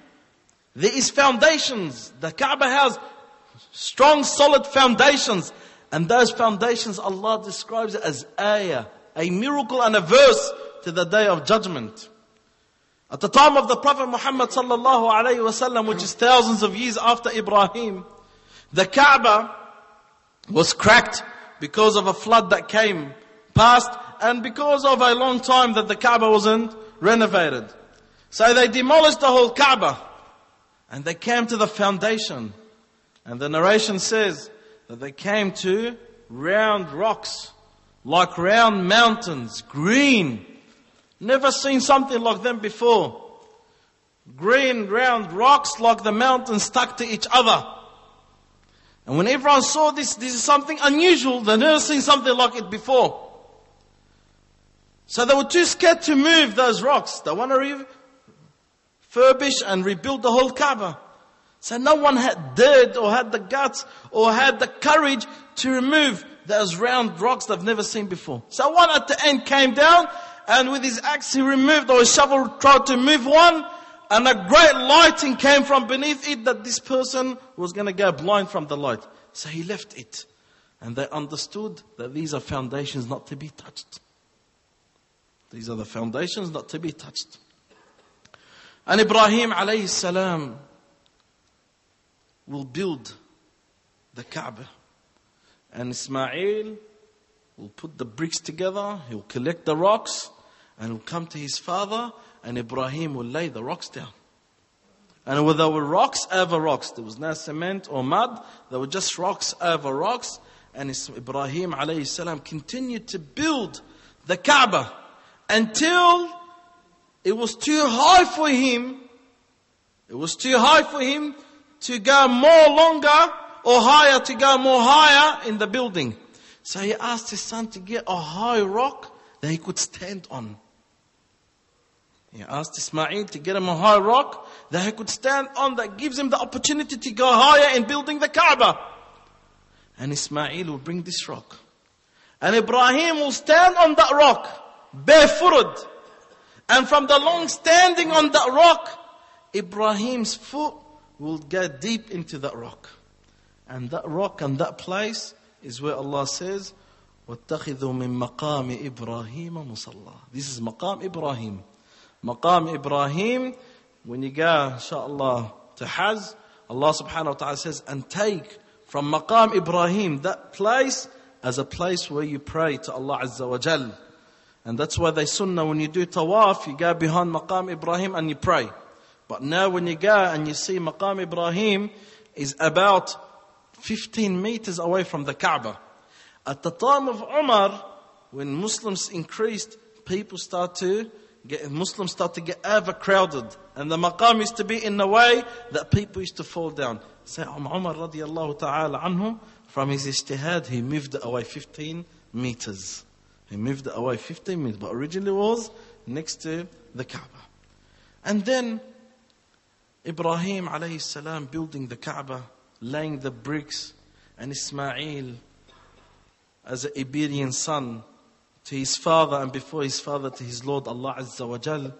there is foundations. The Kaaba has strong, solid foundations. And those foundations, Allah describes it as ayah, a miracle and a verse to the day of judgment. At the time of the Prophet Muhammad sallallahu alayhi wasallam, which is thousands of years after Ibrahim, the Kaaba was cracked because of a flood that came past and because of a long time that the Kaaba wasn't renovated. So they demolished the whole Kaaba and they came to the foundation. And the narration says that they came to round rocks, like round mountains, green. Never seen something like them before. Green, round rocks like the mountains stuck to each other. And when everyone saw this, this is something unusual. They'd never seen something like it before. So they were too scared to move those rocks. They want to refurbish and rebuild the whole Kaaba. So no one had dared or had the guts or had the courage to remove those round rocks they've never seen before. So one at the end came down and with his axe he removed or his shovel tried to move one and a great lighting came from beneath it that this person was going to go blind from the light. So he left it. And they understood that these are foundations not to be touched. These are the foundations not to be touched. And Ibrahim alayhi salam will build the Kaaba. And Ismail will put the bricks together, he'll collect the rocks, and he'll come to his father, and Ibrahim will lay the rocks down. And there were rocks over rocks, there was no cement or mud, there were just rocks over rocks, and Ibrahim alayhi salam continued to build the Kaaba until it was too high for him. It was too high for him to go more longer or higher to go more higher in the building. So he asked his son to get a high rock that he could stand on. He asked Ismail to get him a high rock that he could stand on that gives him the opportunity to go higher in building the Kaaba. And Ismail will bring this rock. And Ibrahim will stand on that rock, barefooted. And from the long standing on that rock, Ibrahim's foot will go deep into that rock. And that rock and that place is where Allah says, وَاتَّخِذُوا مِن مَقَامِ إِبْرَاهِيمَ مُصَلَّى This is Maqam Ibrahim. Maqam Ibrahim, when you go, inshallah, to Hajj, Allah subhanahu wa ta'ala says, and take from Maqam Ibrahim, that place, as a place where you pray to Allah Azza wa Jal. And that's why they sunnah, when you do tawaf, you go behind Maqam Ibrahim and you pray. But now when you go and you see Maqam Ibrahim is about 15 meters away from the Kaaba. At the time of Umar, when Muslims increased, people start to Muslims start to get overcrowded. And the maqam used to be in a way that people used to fall down. So Umar radiallahu ta'ala anhu, from his ijtihad, he moved away 15 meters. He moved away 15 meters, but originally was next to the Kaaba. And then Ibrahim alayhi salam building the Kaaba, laying the bricks, and Ismail as an obedient son to his father and before his father to his Lord Allah Azza wa Jal,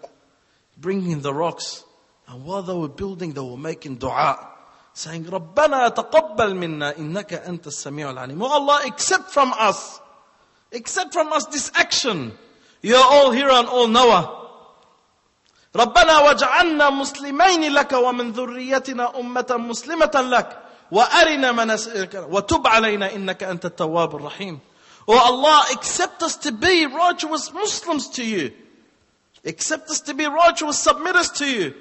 bringing the rocks. And while they were building, they were making dua, saying, رَبَّنَا تَقَبَّلْ مِنَّا إِنَّكَ أَنْتَ السَّمِيعُ الْعَلِيمُ Oh Allah, accept from us, accept from us this action. You are all here and all knower. ربنا وجعلنا مسلمين لك ومن ذريتنا أمة مسلمة لك وأرنا مناسكنا وتب علينا إنك أنت التواب الرحيم Oh Allah, accept us to be righteous Muslims to you. Accept us to be righteous submitters to you.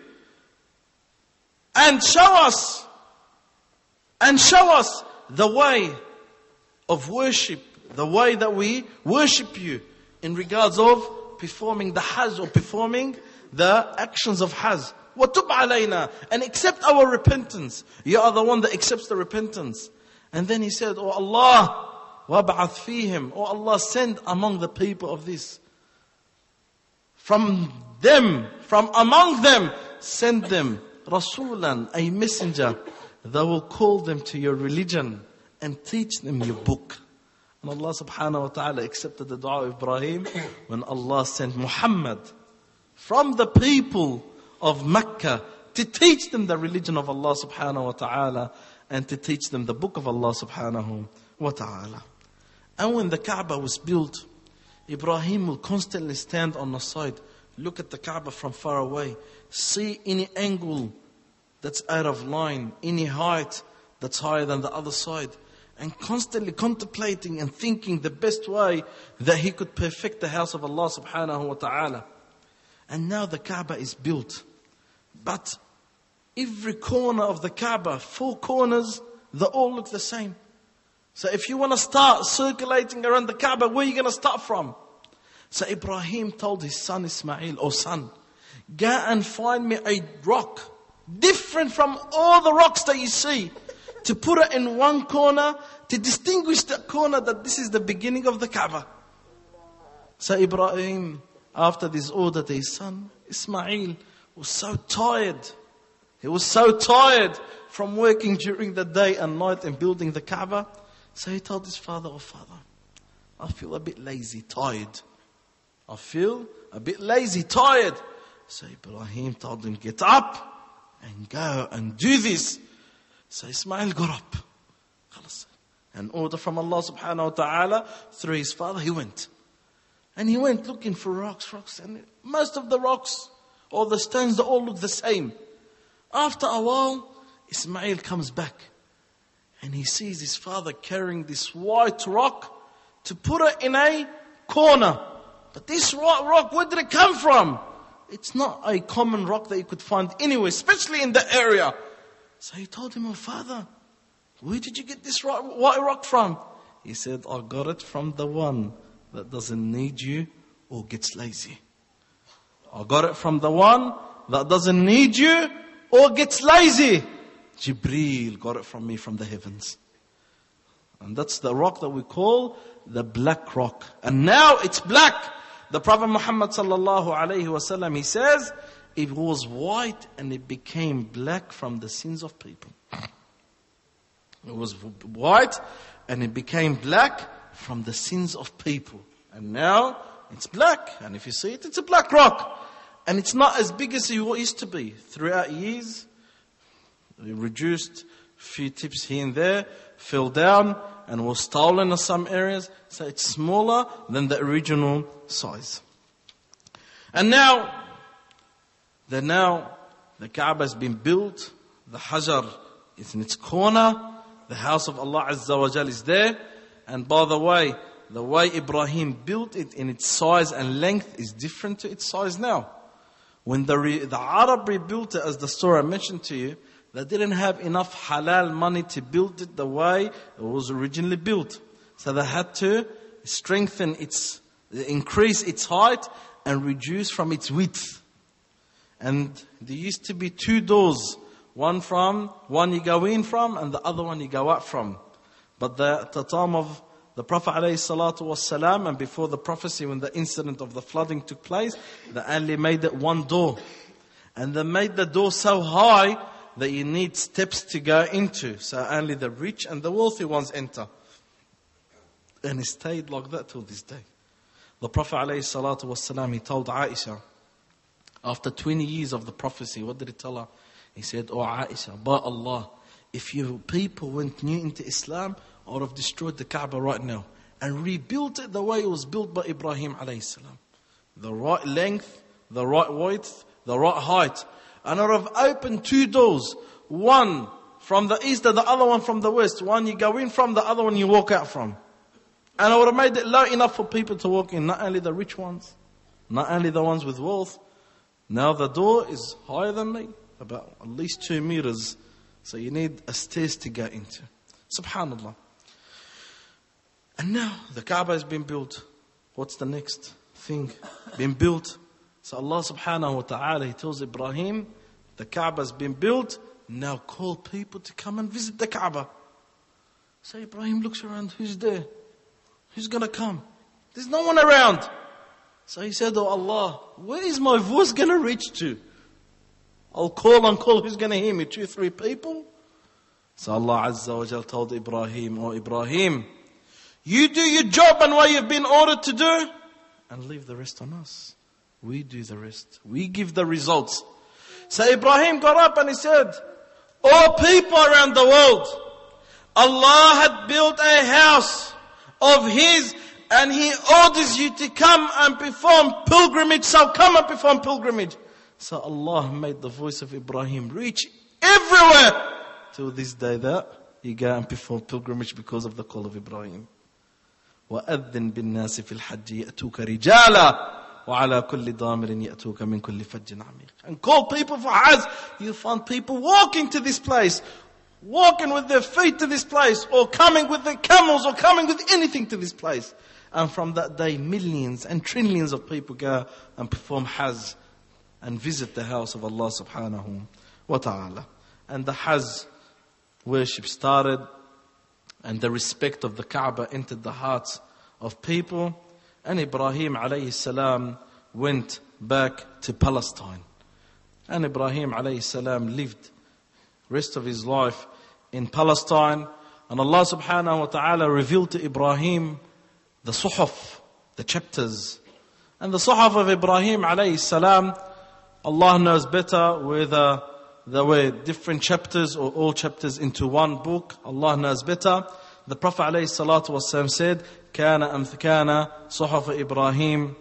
And show us, and show us the way of worship, the way that we worship you in regards of performing the Hajj or performing the actions of Hajj. وَتُبْ عَلَيْنَا And accept our repentance. You are the one that accepts the repentance. And then he said, Oh Allah, وَابْعَثْ فِيهِمْ Oh Allah, send among the people of this. From them, from among them, send them Rasulan, a messenger that will call them to your religion and teach them your book. And Allah subhanahu wa ta'ala accepted the dua of Ibrahim when Allah sent Muhammad from the people of Mecca to teach them the religion of Allah subhanahu wa ta'ala and to teach them the book of Allah subhanahu wa ta'ala. And when the Kaaba was built, Ibrahim will constantly stand on the side, look at the Kaaba from far away, see any angle that's out of line, any height that's higher than the other side, and constantly contemplating and thinking the best way that he could perfect the house of Allah subhanahu wa ta'ala. And now the Kaaba is built. But every corner of the Kaaba, four corners, they all look the same. So if you want to start circulating around the Kaaba, where are you going to start from? So Ibrahim told his son Ismail, Oh son, go and find me a rock different from all the rocks that you see to put it in one corner to distinguish that corner that this is the beginning of the Kaaba. So Ibrahim, after this order to his son, Ismail was so tired. He was so tired from working during the day and night and building the Kaaba. So he told his father, Oh, father, I feel a bit lazy, tired. I feel a bit lazy, tired. So Ibrahim told him, Get up and go and do this. So Ismail got up. An order from Allah subhanahu wa ta'ala through his father, he went. And he went looking for rocks, rocks, and most of the rocks or the stones, they all look the same. After a while, Ismail comes back and he sees his father carrying this white rock to put it in a corner. But this rock, where did it come from? It's not a common rock that you could find anywhere, especially in the area. So he told him, Oh, father, where did you get this white rock from? He said, I got it from the one that doesn't need you or gets lazy. I got it from the one that doesn't need you or gets lazy. Jibreel got it from me from the heavens. And that's the rock that we call the black rock. And now it's black. The Prophet Muhammad sallallahu alayhi wasallam, he says, it was white and it became black from the sins of people. It was white and it became black from the sins of people. And now it's black. And if you see it, it's a black rock. And it's not as big as it used to be. Throughout years, reduced, few tips here and there, fell down, and was stolen in some areas. So it's smaller than the original size. And now, that now the Kaaba has been built, the Hajar is in its corner, the house of Allah Azza wa Jal is there, and by the way, the way Ibrahim built it in its size and length is different to its size now. When the, the Arab rebuilt it, as the story I mentioned to you, they didn't have enough halal money to build it the way it was originally built. So they had to strengthen its, increase its height and reduce from its width. And there used to be two doors. One from, one you go in from, and the other one you go out from. But the, at the time of the Prophet ﷺ, and before the prophecy, when the incident of the flooding took place, they only made it one door. And they made the door so high that you need steps to go into. So only the rich and the wealthy ones enter. And it stayed like that till this day. The Prophet ﷺ, he told Aisha, after 20 years of the prophecy, what did he tell her? He said, Oh Aisha, by Allah, if you people went new into Islam, I would have destroyed the Kaaba right now and rebuilt it the way it was built by Ibrahim. The right length, the right width, the right height. And I would have opened two doors. One from the east and the other one from the west. One you go in from, the other one you walk out from. And I would have made it low enough for people to walk in, not only the rich ones, not only the ones with wealth. Now the door is higher than me, about at least two meters. So you need a stairs to go into. Subhanallah. And now the Kaaba has been built. What's the next thing? Been built. So Allah subhanahu wa ta'ala, He tells Ibrahim, the Kaaba has been built. Now call people to come and visit the Kaaba. So Ibrahim looks around, who's there? Who's gonna come? There's no one around. So he said, Oh Allah, where is my voice gonna reach to? I'll call and call, who's gonna hear me? Two, three people? So Allah Azza wa Jal told Ibrahim, Oh Ibrahim, you do your job and what you've been ordered to do, and leave the rest on us. We do the rest. We give the results. So Ibrahim got up and he said, All people around the world, Allah had built a house of His and He orders you to come and perform pilgrimage. So come and perform pilgrimage. So Allah made the voice of Ibrahim reach everywhere till this day that you go and perform pilgrimage because of the call of Ibrahim. وأذن بالناس في الحج يأتوك رجالا وعلى كل ضامر يأتوك من كل فج عميق. And call people for Hajj. You find people walking to this place, walking with their feet to this place, or coming with their camels, or coming with anything to this place. And from that day, millions and trillions of people go and perform Hajj and visit the house of Allah subhanahu wa ta'ala. And the Hajj worship started and the respect of the Kaaba entered the hearts of people. And Ibrahim alayhi salam went back to Palestine. And Ibrahim alayhi salam lived rest of his life in Palestine. And Allah subhanahu wa ta'ala revealed to Ibrahim the suhuf, the chapters. And the suhuf of Ibrahim alayhi salam, Allah knows better whether there were different chapters or all chapters into one book. Allah knows better. The Prophet ﷺ said, كان أمث كان صحف إبراهيم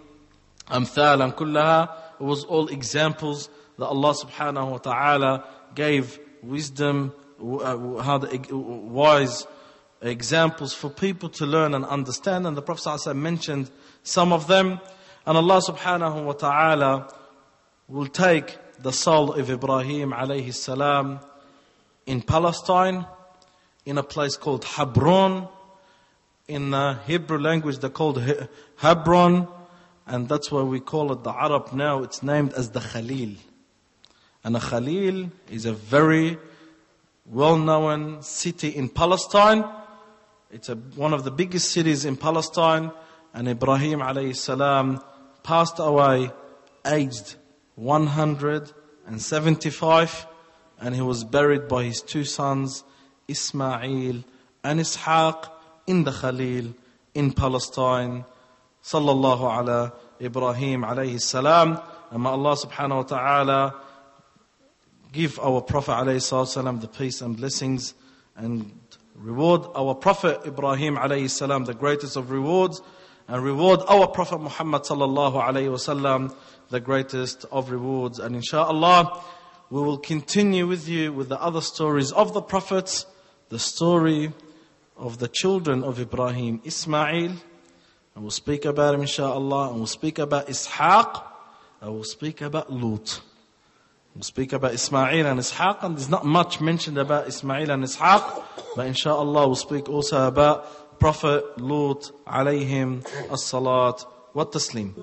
أمثالا كلها. It was all examples that Allah subhanahu wa ta'ala gave wisdom, uh, how the wise examples for people to learn and understand. And the Prophet ﷺ mentioned some of them. And Allah subhanahu wa ta'ala will take the soul of Ibrahim alayhi salam in Palestine, in a place called Hebron. In the Hebrew language, they're called Hebron, and that's why we call it the Arab now. It's named as the Khalil. And a Khalil is a very well-known city in Palestine. It's a, one of the biggest cities in Palestine, and Ibrahim alayhi salam passed away aged 175 and he was buried by his two sons Ismail and Ishaq in the Khalil in Palestine sallallahu ala Ibrahim alayhi salam and may Allah subhanahu wa ta'ala give our Prophet ﷺ the peace and blessings and reward our Prophet Ibrahim ﷺ the greatest of rewards and reward our Prophet Muhammad sallallahu alayhi wasallam the greatest of rewards. And inshallah, we will continue with you with the other stories of the prophets, the story of the children of Ibrahim, Ismail, and we'll speak about him inshallah, and we'll speak about Ishaq, and we'll speak about Lut. We'll speak about Ismail and Ishaq, and there's not much mentioned about Ismail and Ishaq, but inshallah we'll speak also about Prophet Lut alayhim as-salat wa taslim.